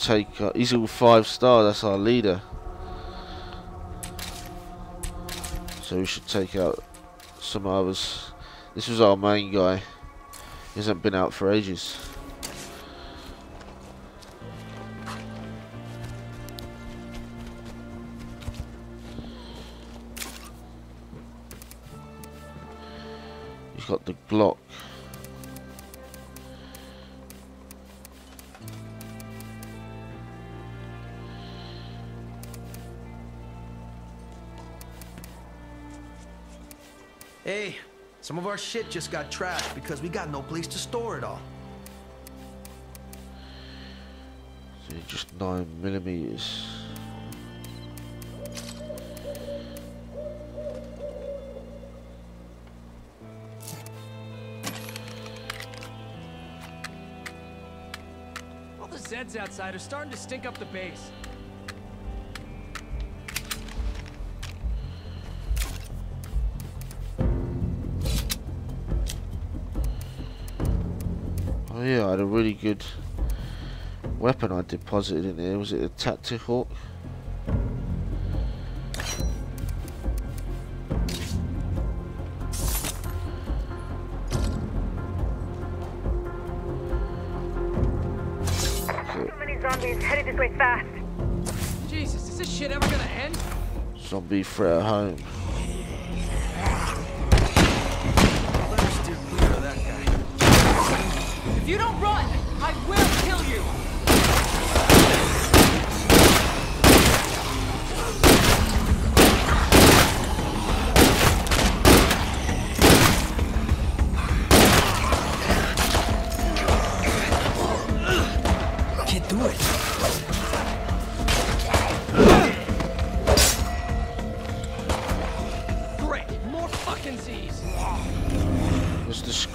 take. Uh, he's all five star. That's our leader. So we should take out some others. This was our main guy. He hasn't been out for ages. Shit just got trashed because we got no place to store it all. So just nine millimeters. All the Zeds outside are starting to stink up the base. Good weapon I deposited in there. Was it a Tactihawk? Too many zombies headed this way fast. Jesus, is this shit ever gonna end? Zombie threat at home.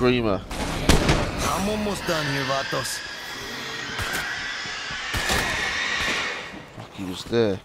Screamer. I'm almost done here, vatos. Fuck, he was there.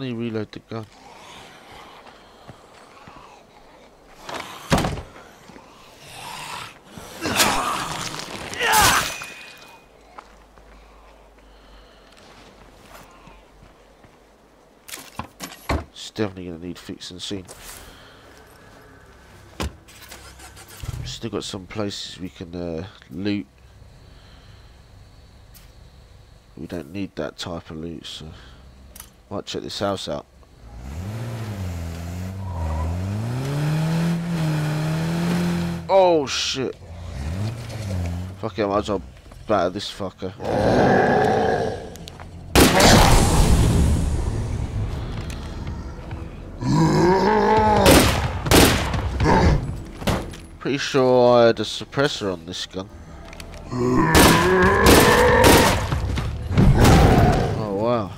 Can't he reload the gun? It's definitely gonna need fixing soon. Still got some places we can uh, loot. We don't need that type of loot, so might check this house out. Oh shit! Fuck it, I might as well batter this fucker. Pretty sure I had a suppressor on this gun. Oh wow.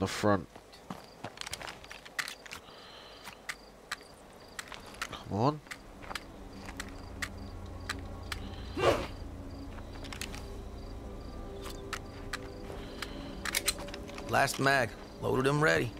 The front. Come on. Last mag. Loaded and ready.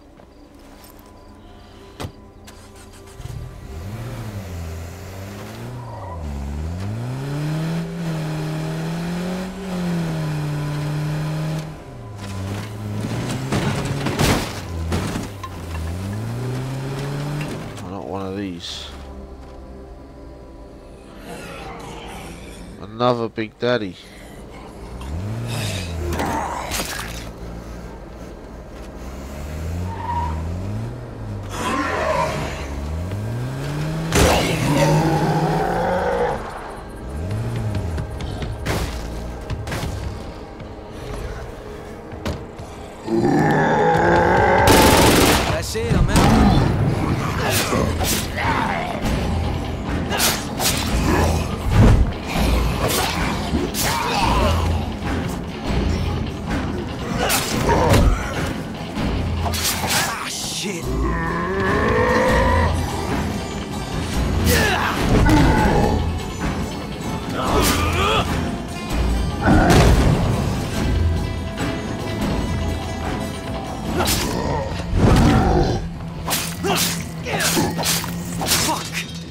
Big Daddy.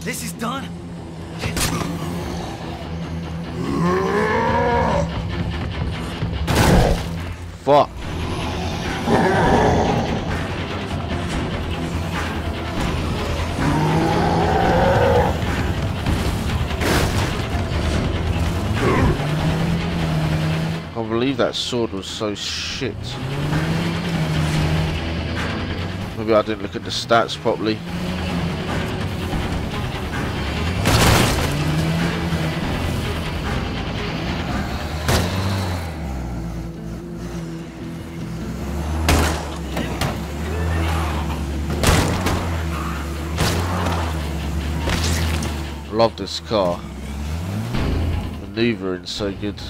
This is done? Fuck. I believe that sword was so shit. Maybe I didn't look at the stats properly. Love this car. Maneuvering so good.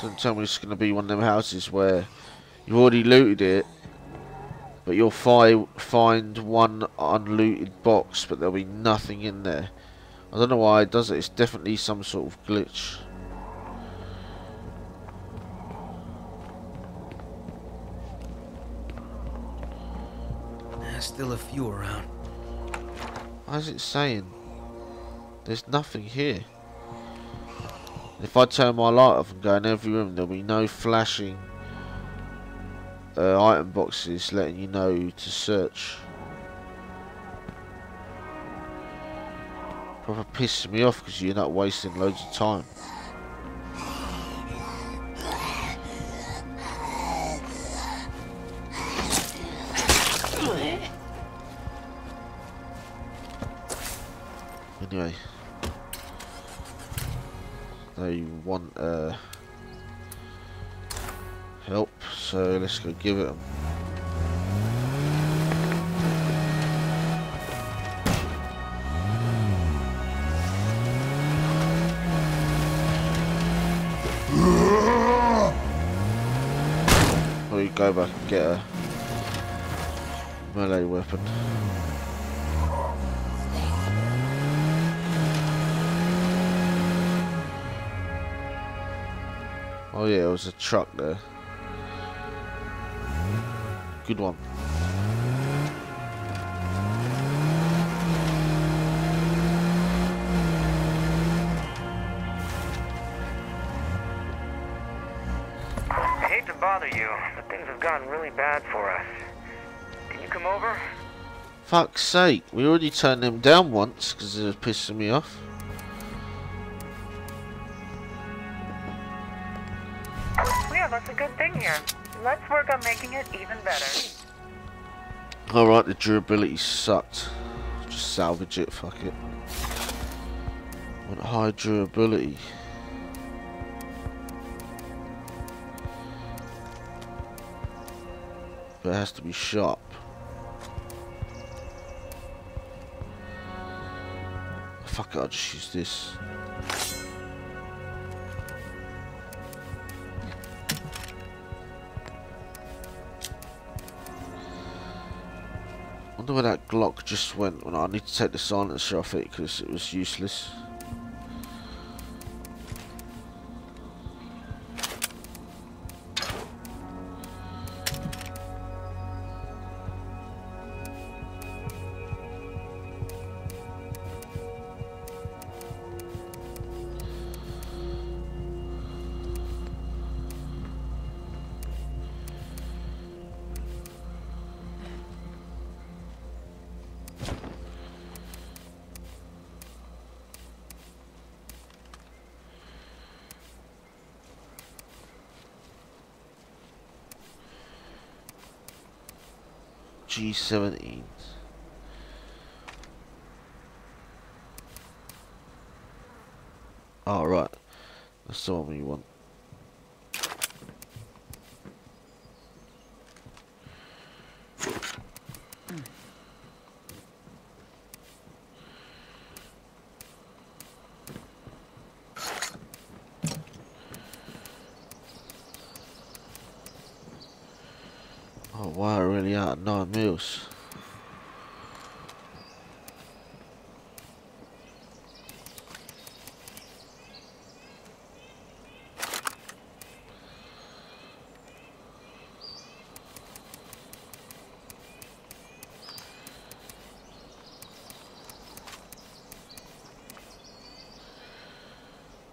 Don't tell me it's going to be one of them houses where you've already looted it, but you'll fi find one unlooted box, but there'll be nothing in there. I don't know why it does it. It's definitely some sort of glitch. There's still a few around. Why is it saying there's nothing here? If I turn my light off and go in every room, there'll be no flashing uh, item boxes letting you know to search. Proper pissing me off because you're not wasting loads of time. So let's go give it them. Or you go back and get a melee weapon. Oh yeah, it was a truck there. Good one. I hate to bother you, but things have gotten really bad for us. Can you come over? Fuck's sake, we already turned them down once because they were pissing me off. Alright, the durability sucked. Just salvage it, fuck it. Want high durability. But it has to be sharp. Fuck it, I'll just use this. Wonder where that Glock just went. Well, I need to take the silencer off it because it was useless. G17. Oh, right. That's the one we want. Oh wow, really out mils.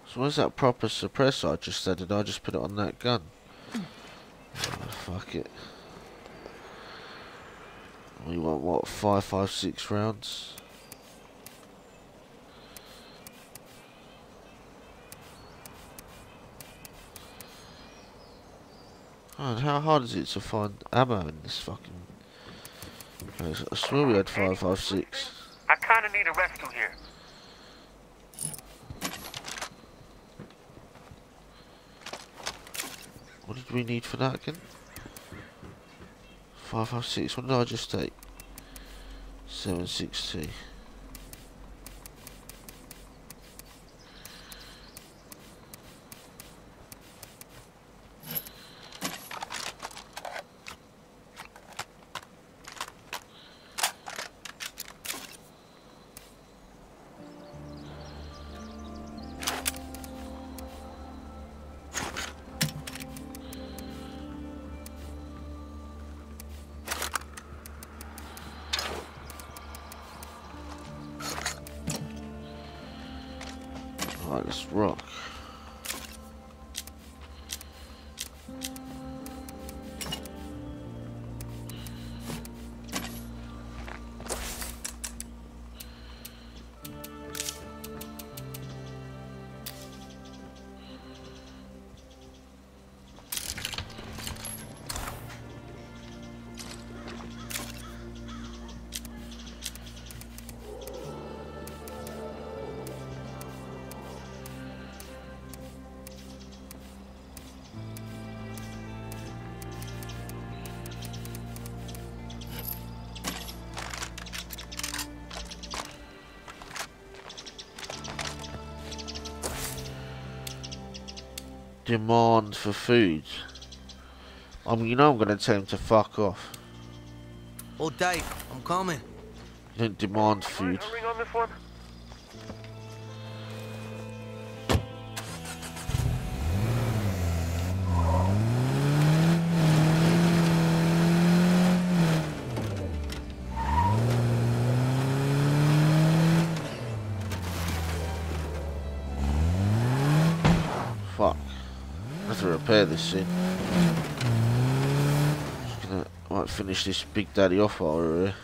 So where's that proper suppressor I just said? Did I just put it on that gun? Oh, fuck it. We want what five, five, six rounds. God, how hard is it to find ammo in this fucking place? I swear we had five, five, six. I kinda need a rescue here. What did we need for that again? Five, five, six. What did I just take? 760. Oh, this rock. Demand for food. I mean, you know I'm gonna tell him to fuck off. Oh, Dave, I'm coming. You don't demand food. Hurry I have to repair this thing. Just gonna, might finish this Big Daddy off while we're here.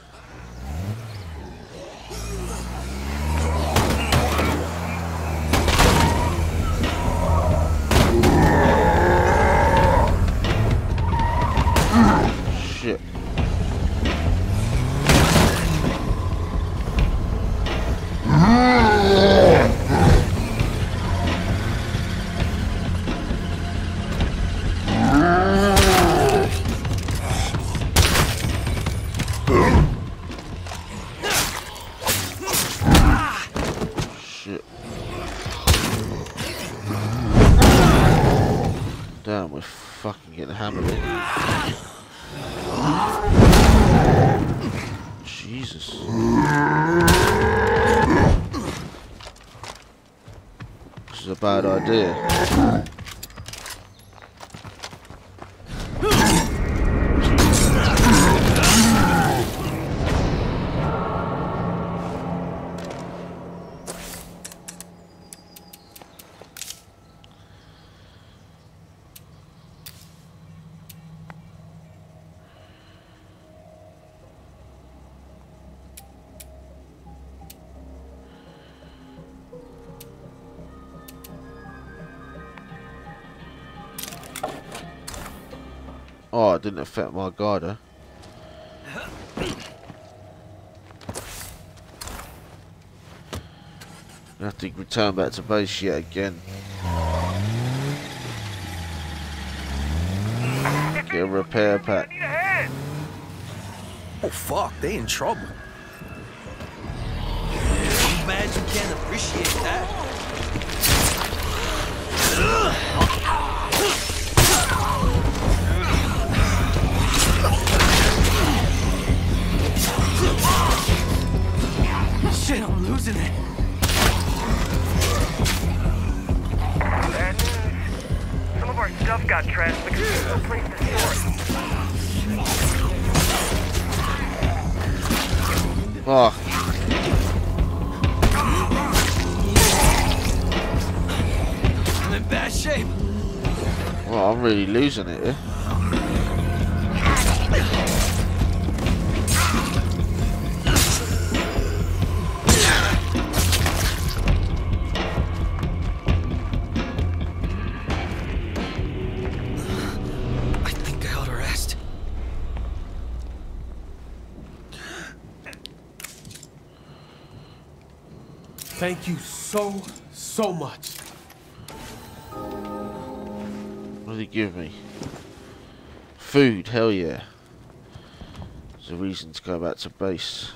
Oh, it didn't affect my garter. I have to return back to base yet again. Get a repair pack. Need a hand! Oh fuck, they in trouble. Too bad you can't appreciate that. I'm losing it. Bad news. Some of our stuff got trashed because there's no place to store it. Ah. Oh, I'm in bad shape. well, I'm really losing it eh? Thank you so, so much. What did he give me? Food, hell yeah. There's a reason to go back to base.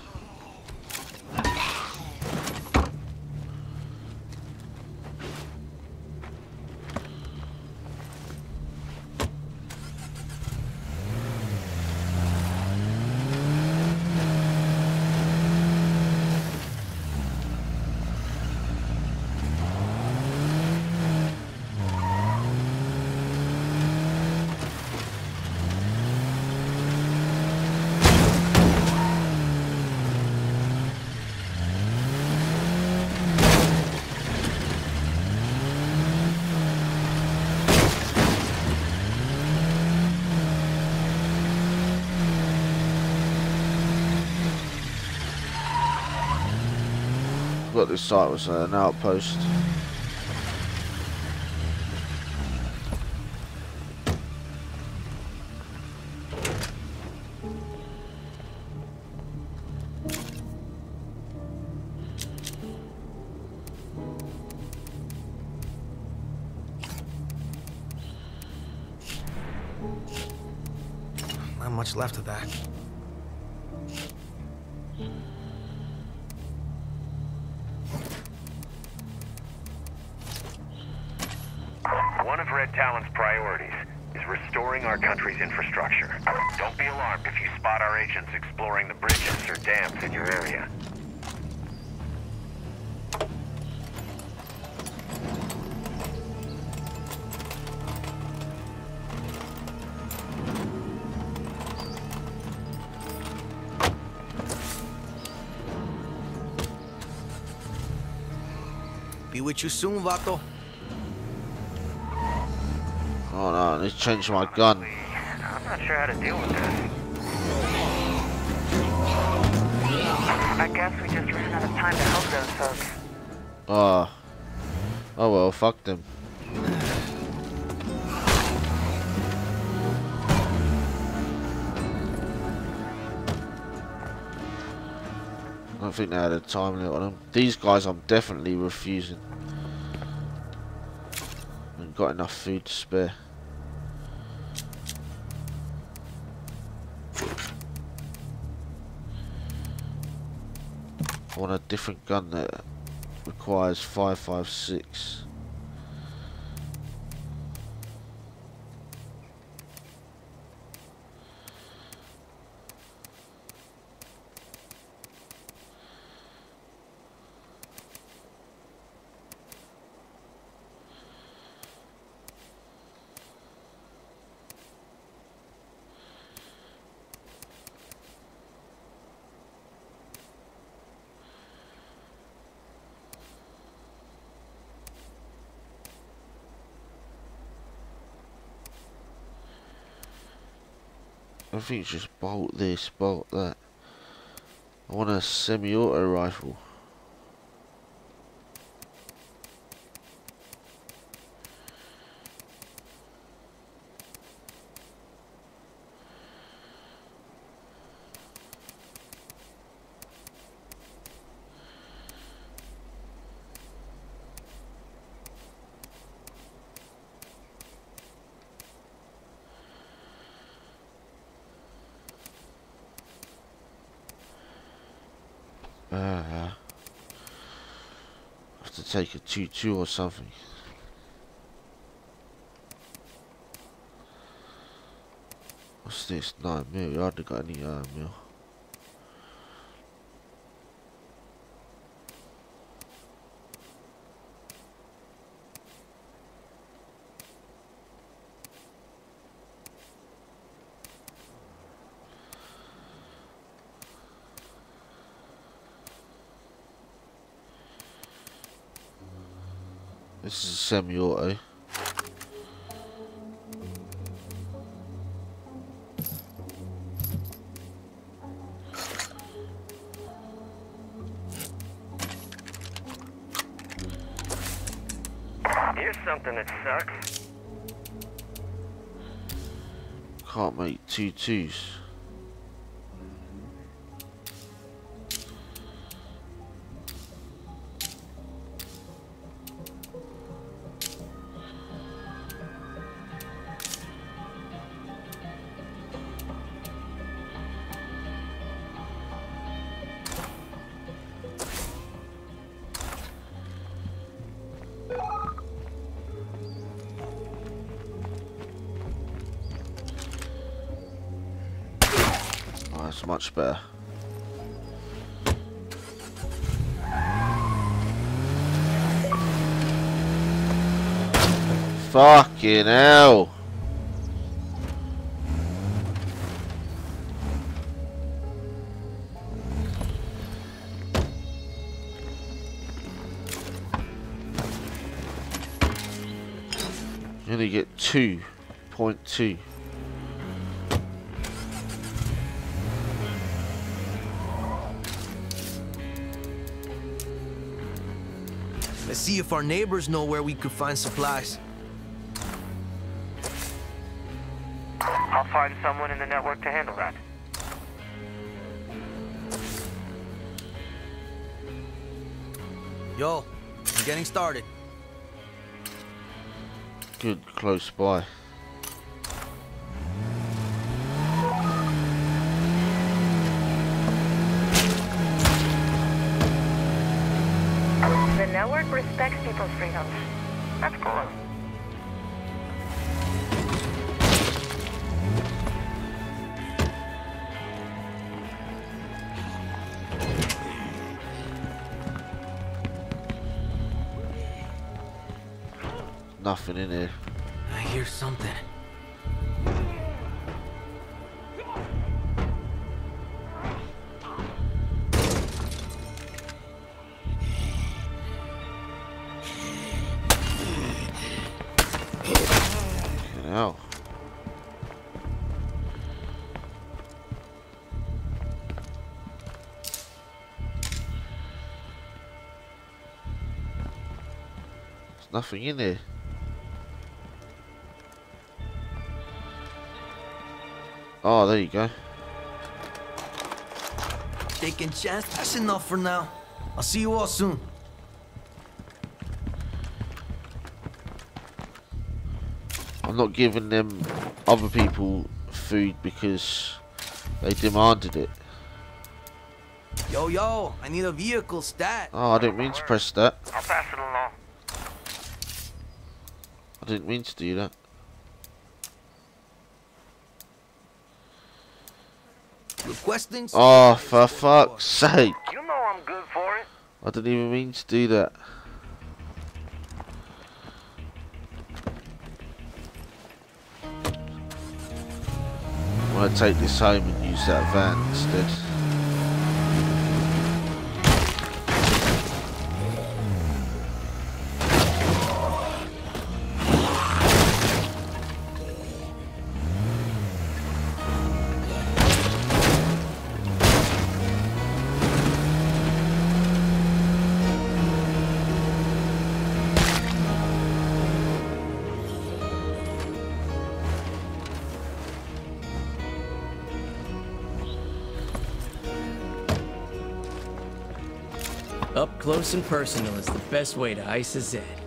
This site was uh, an outpost. Not much left of that. Be you soon, Vato. Oh no, let's change my gun. I'm not sure how to deal with this. I guess we just ran out of time to help those folks. Oh. Oh well, fuck them. I don't think they had a time limit on them. These guys I'm definitely refusing. Ain't got enough food to spare. I want a different gun that requires 556. Think it's just bolt this, bolt that. I want a semi-auto rifle. Uh, have to take a 2-2 or something. What's this? 9 mil. I hardly got any 9 mil. Semi-auto. Here's something that sucks. Can't make two twos. That's much better. Fucking hell. You only get 2.2. see if our neighbors know where we could find supplies. I'll find someone in the network to handle that. Yo, I'm getting started. Good, close by. Respects people's freedoms. That's cool. Nothing in here. I hear something. Nothing in there. Oh, there you go. Taking chance. That's enough for now. I'll see you all soon. I'm not giving them other people food because they demanded it. Yo, yo, I need a vehicle stat. Oh, I didn't mean to press that. I'll pass it along. I didn't mean to do that. Requesting. Oh, for fuck's sake. You know I'm good for it. I didn't even mean to do that. I'm gonna take this home and use that van instead. Close and personal is the best way to ice a Zed.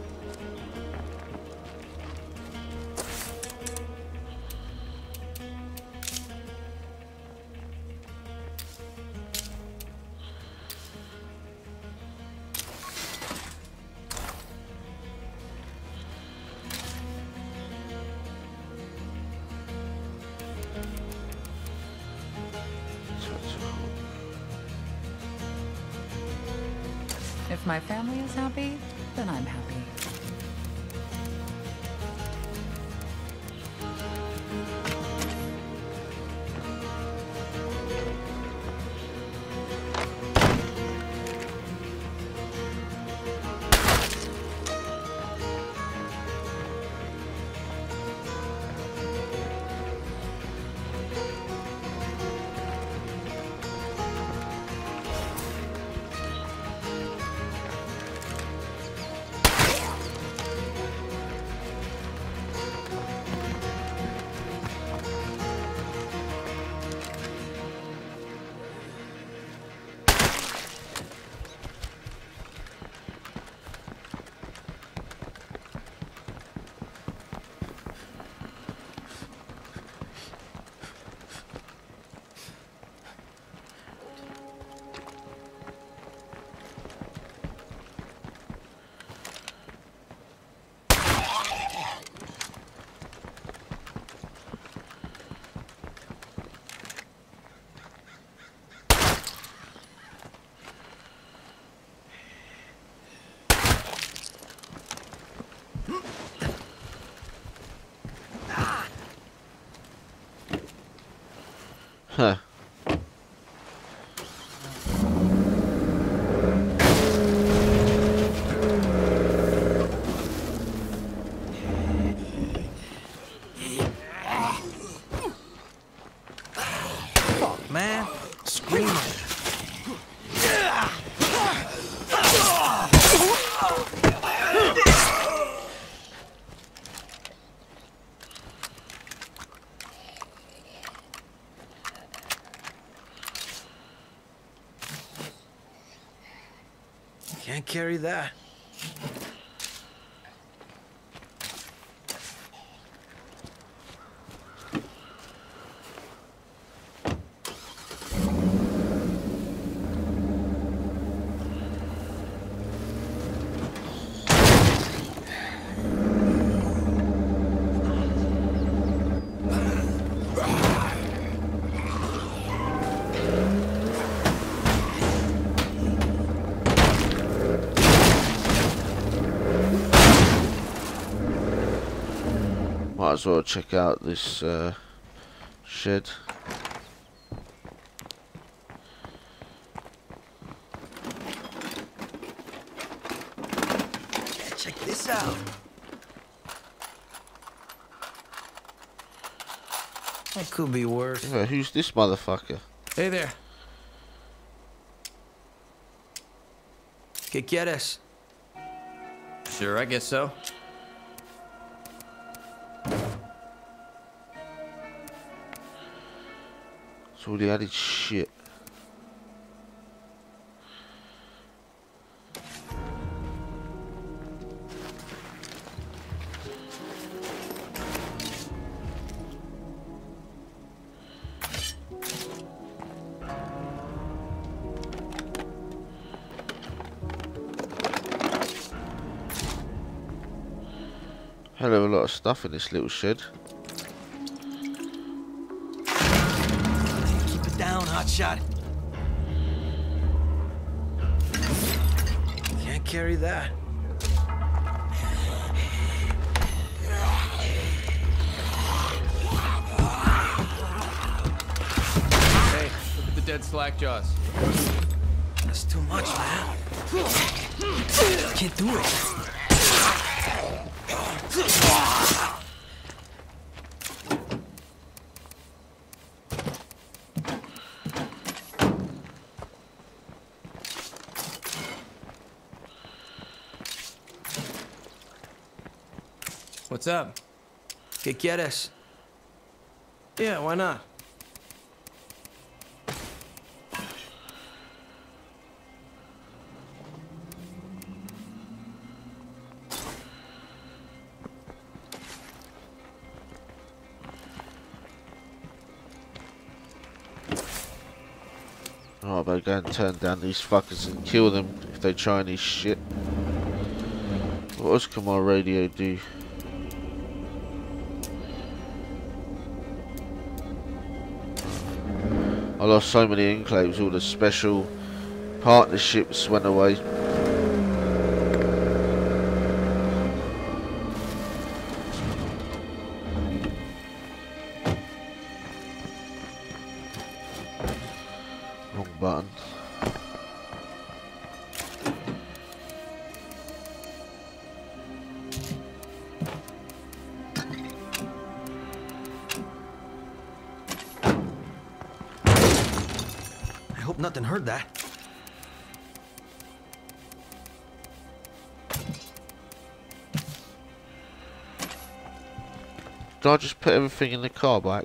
As well check out this uh, shed. Yeah, check this out. That could be worse. Yeah, who's this motherfucker? Hey there. ¿Qué quieres? Sure, I guess so. It's all added shit. Hell of a lot of stuff in this little shed. Hotshot. Can't carry that. Hey, look at the dead slack jaws. That's too much, man. I can't do it. What's up? Que quieres? Yeah, why not? Oh, better go and turn down these fuckers and kill them if they try any shit. What else can my radio do? I lost so many enclaves, all the special partnerships went away. Everything in the car by?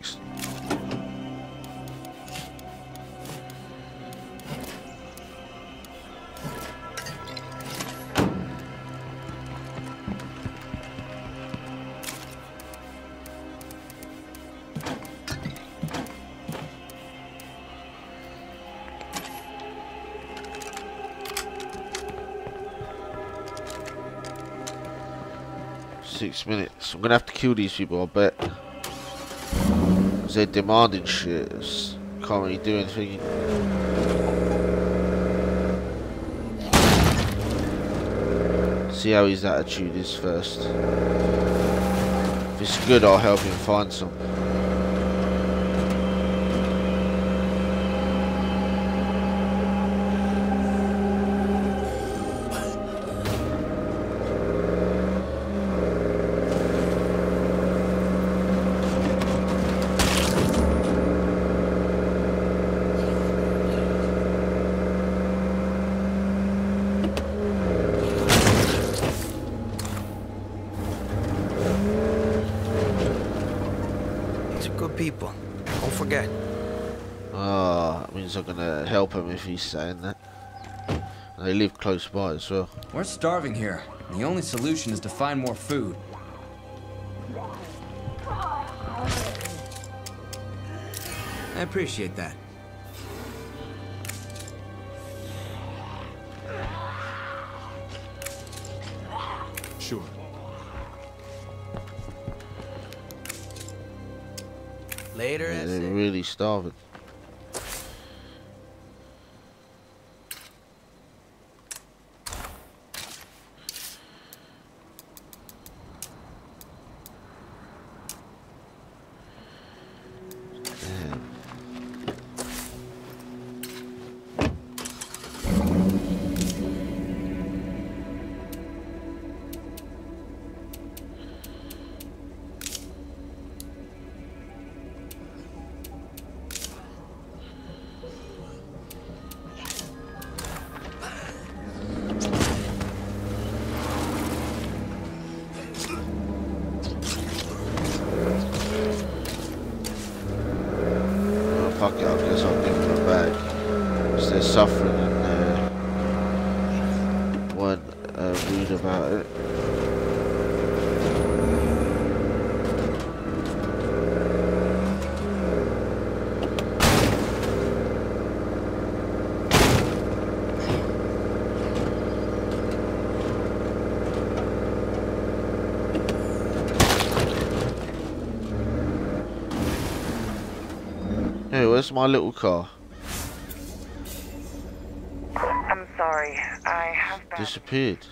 Six minutes. I'm gonna have to kill these people, I bet. They're demanding shit. It's- Can't really do anything. See how his attitude is first. If it's good, I'll help him find some. These are good people. Don't forget. Ah, that means I'm gonna help him if he's saying that. And they live close by as well. We're starving here. and The only solution is to find more food. I appreciate that. Sure. Later, Yeah, that's they're really starving. Hey, where's my little car? I'm sorry. I have been. Disappeared.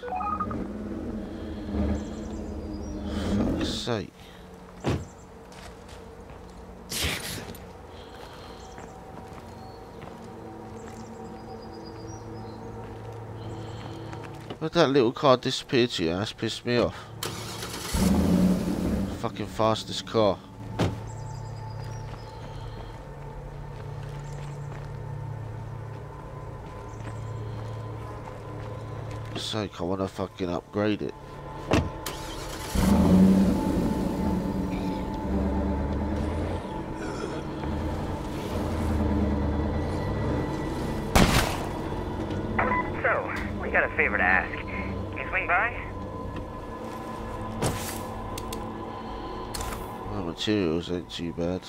Fuck's sake. Where'd that little car disappear to? That's pissed me off. Fucking fastest car. Sake, I wanna fucking upgrade it. So, we got a favor to ask. Can you swing by? My materials ain't too bad.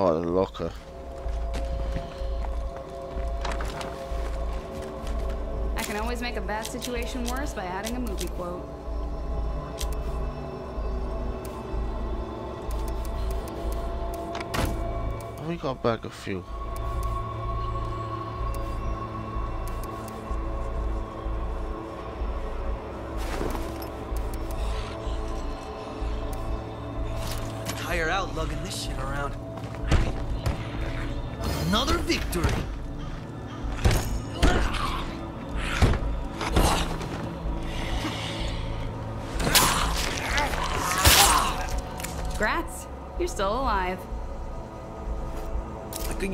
Oh, the locker. I can always make a bad situation worse by adding a movie quote. We got back a bag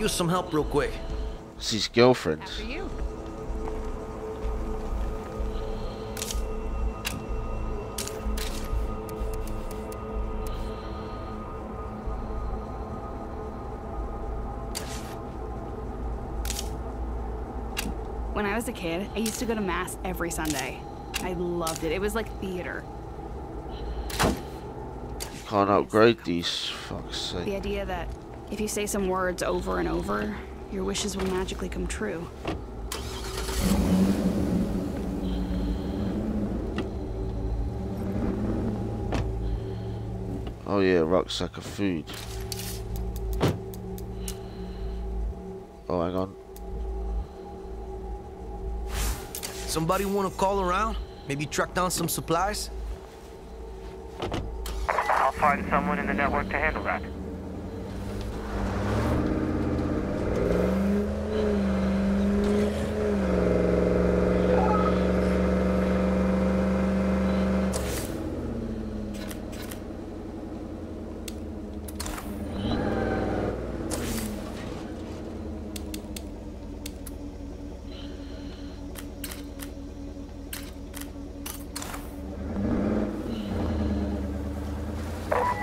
use some help real quick. It's his girlfriend. After you. When I was a kid, I used to go to Mass every Sunday. I loved it. It was like theater. You can't upgrade these. Fuck's sake. The idea that if you say some words over and over, your wishes will magically come true. Oh yeah, rucksack of food. Oh, hang on. Somebody want to call around? Maybe track down some supplies? I'll find someone in the network to handle that.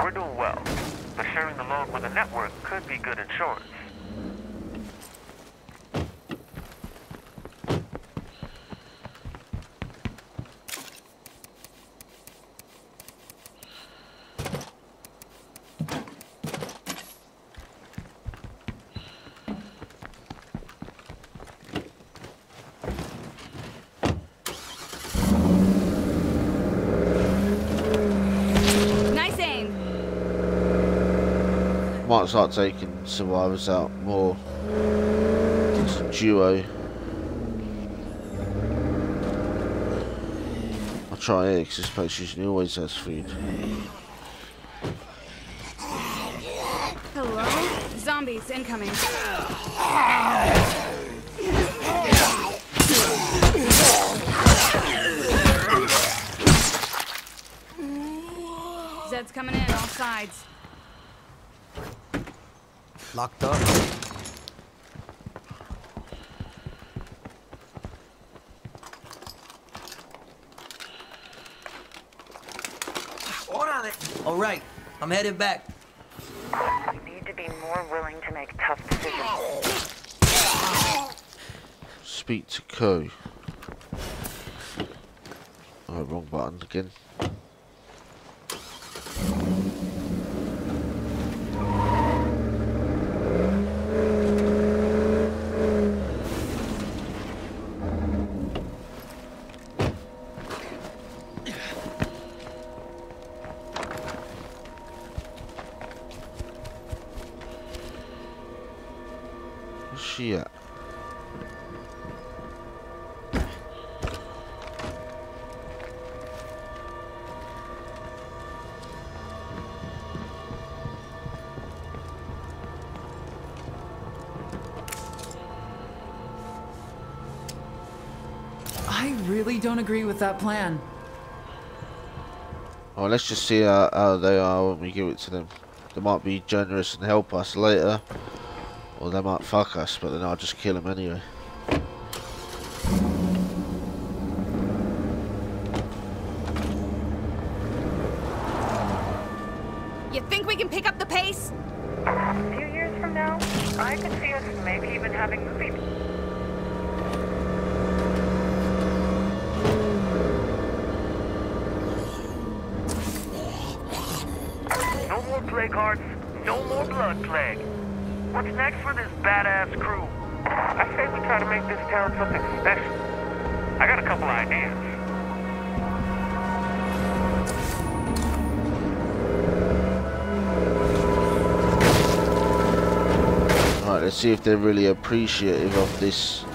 We're doing well, but sharing the load with a network could be good insurance. Nice aim! Might start taking survivors out more. It's a duo. I'll try here because this place usually always has food. Hello? Zombies incoming. Zed's coming in all sides. Locked up. All right, I'm headed back. We need to be more willing to make tough decisions. Speak to Co. Oh, wrong button again. Don't agree with that plan. Oh, let's just see how, how they are when we give it to them. They might be generous and help us later, or they might fuck us, but then I'll just kill them anyway. What's next for this badass crew? I say we try to make this town something special. I got a couple ideas. Right, let's see if they're really appreciative of this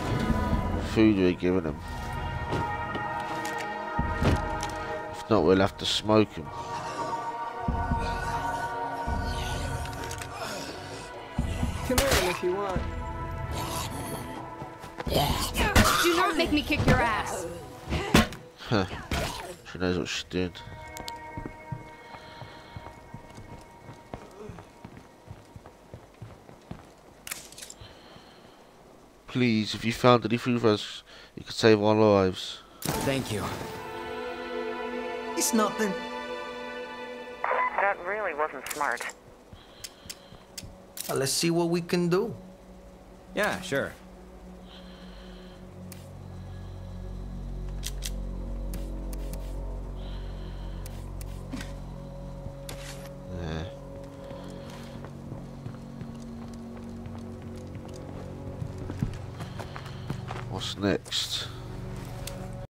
food we're giving them. If not, we'll have to smoke them. If you want. Do not make me kick your ass. Huh. She knows what she's doing. Please, if you found any food for us, you could save our lives. Thank you. It's nothing. That really wasn't smart. Let's see what we can do. Yeah, sure. Yeah. What's next?